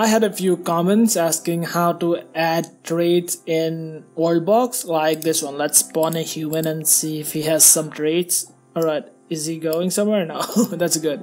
I had a few comments asking how to add traits in Worldbox like this one. Let's spawn a human and see if he has some traits. Alright, is he going somewhere? No, that's good.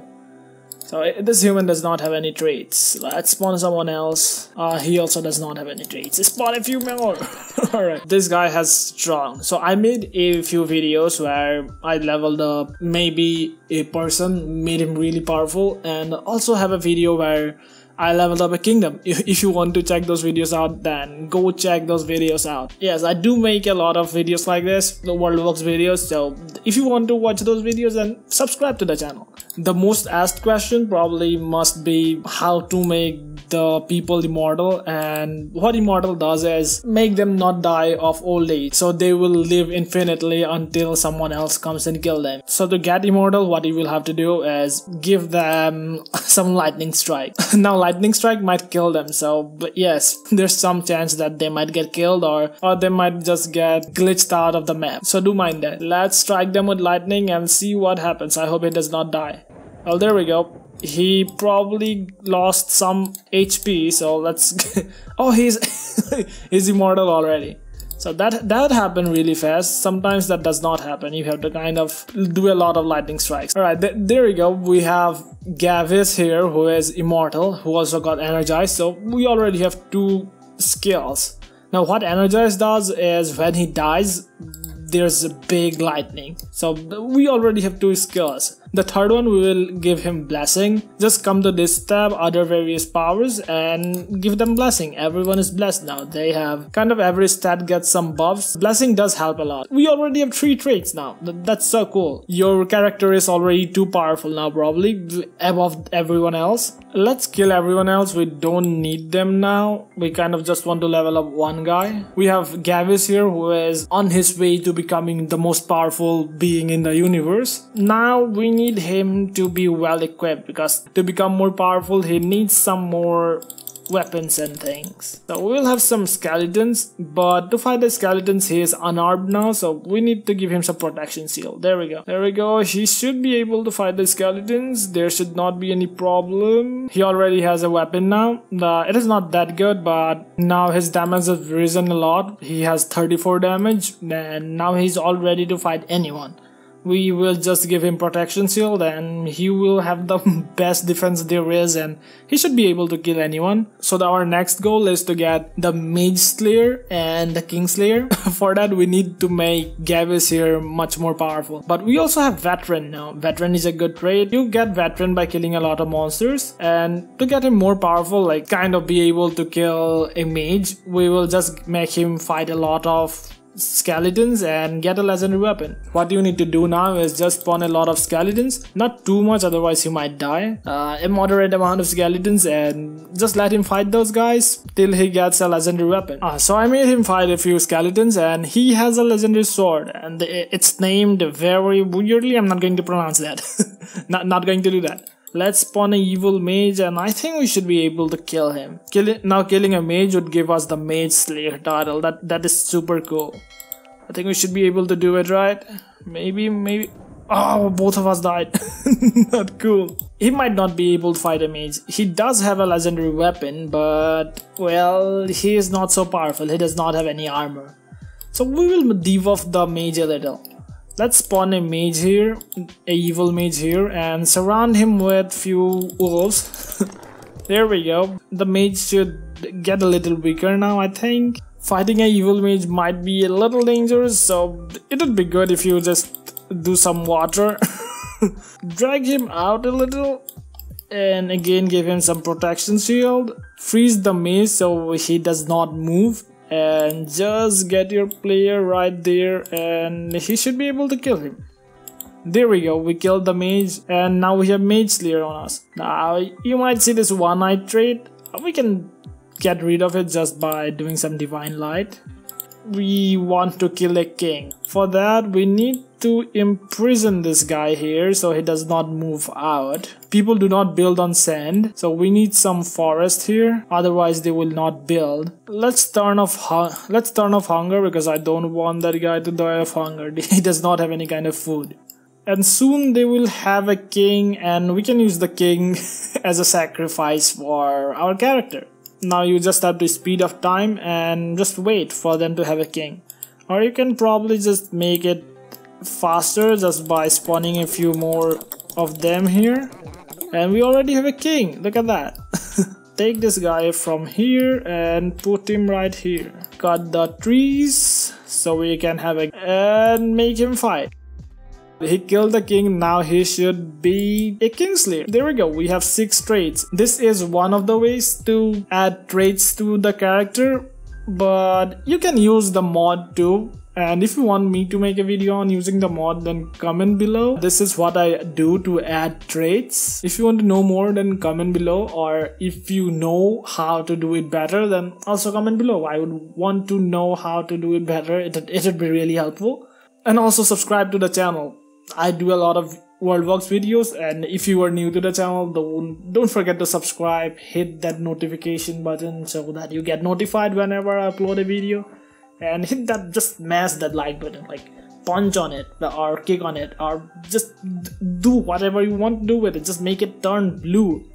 So this human does not have any traits. Let's spawn someone else. Uh, he also does not have any traits. Spawn a few more. Alright. This guy has strong. So I made a few videos where I leveled up maybe a person, made him really powerful, and also have a video where I leveled up a kingdom. If you want to check those videos out, then go check those videos out. Yes, I do make a lot of videos like this, the Worldbox videos, so if you want to watch those videos, then subscribe to the channel. The most asked question probably must be how to make the people immortal and what immortal does is make them not die of old age. So they will live infinitely until someone else comes and kill them. So to get immortal what you will have to do is give them some lightning strike. Now lightning strike might kill them so but yes there's some chance that they might get killed or or they might just get glitched out of the map. So do mind that. Let's strike them with lightning and see what happens. I hope it does not die. Oh, there we go he probably lost some HP so let's oh he's he's immortal already. So that that happened really fast. Sometimes that does not happen. You have to kind of do a lot of lightning strikes. All right th there we go. We have Gavis here who is immortal who also got energized. So we already have two skills. Now what energize does is when he dies there's a big lightning. So we already have two skills the third one we will give him blessing. Just come to this tab, other various powers and give them blessing. Everyone is blessed now. They have kind of every stat gets some buffs. Blessing does help a lot. We already have three traits now. That's so cool. Your character is already too powerful now probably above everyone else. Let's kill everyone else. We don't need them now. We kind of just want to level up one guy. We have Gavis here who is on his way to becoming the most powerful being in the universe. Now we need him to be well equipped because to become more powerful he needs some more weapons and things. So we'll have some skeletons, but to fight the skeletons he is unarmed now, so we need to give him some protection shield. There we go. There we go. He should be able to fight the skeletons. There should not be any problem. He already has a weapon now. The, it is not that good, but now his damage has risen a lot. He has 34 damage, and now he's all ready to fight anyone we will just give him protection shield and he will have the best defense there is and he should be able to kill anyone. So our next goal is to get the Mage Slayer and the King Slayer. For that we need to make Gavis here much more powerful. But we also have Veteran now. Veteran is a good trait. You get Veteran by killing a lot of monsters and to get him more powerful like kind of be able to kill a mage we will just make him fight a lot of skeletons and get a legendary weapon. What you need to do now is just spawn a lot of skeletons, not too much otherwise you might die, uh, a moderate amount of skeletons and just let him fight those guys till he gets a legendary weapon. Uh, so I made him fight a few skeletons and he has a legendary sword and it's named very weirdly, I'm not going to pronounce that, not, not going to do that. Let's spawn an evil mage and I think we should be able to kill him. Kill now killing a mage would give us the mage slayer title. That That is super cool. I think we should be able to do it right. Maybe, maybe... Oh, both of us died. not cool. He might not be able to fight a mage. He does have a legendary weapon, but... Well, he is not so powerful. He does not have any armor. So we will debuff the mage a little. Let's spawn a mage here, a evil mage here, and surround him with few wolves. there we go. The mage should get a little weaker now, I think. Fighting a evil mage might be a little dangerous, so it would be good if you just do some water. Drag him out a little, and again give him some protection shield. Freeze the mage so he does not move and just get your player right there and he should be able to kill him. There we go, we killed the mage and now we have mage slayer on us. Now you might see this one night trait, we can get rid of it just by doing some divine light we want to kill a king. For that, we need to imprison this guy here so he does not move out. People do not build on sand, so we need some forest here, otherwise they will not build. Let's turn off let's turn off hunger because I don't want that guy to die of hunger. he does not have any kind of food. and soon they will have a king and we can use the king as a sacrifice for our character now you just have to speed of time and just wait for them to have a king. Or you can probably just make it faster just by spawning a few more of them here. And we already have a king. Look at that. Take this guy from here and put him right here. Cut the trees so we can have a and make him fight he killed the king, now he should be a kingslayer. There we go, we have 6 traits. This is one of the ways to add traits to the character, but you can use the mod too. And if you want me to make a video on using the mod, then comment below. This is what I do to add traits. If you want to know more, then comment below. Or if you know how to do it better, then also comment below. I would want to know how to do it better. It, it would be really helpful. And also subscribe to the channel. I do a lot of Worldbox videos and if you are new to the channel don't, don't forget to subscribe hit that notification button so that you get notified whenever I upload a video and hit that just smash that like button like punch on it or kick on it or just do whatever you want to do with it just make it turn blue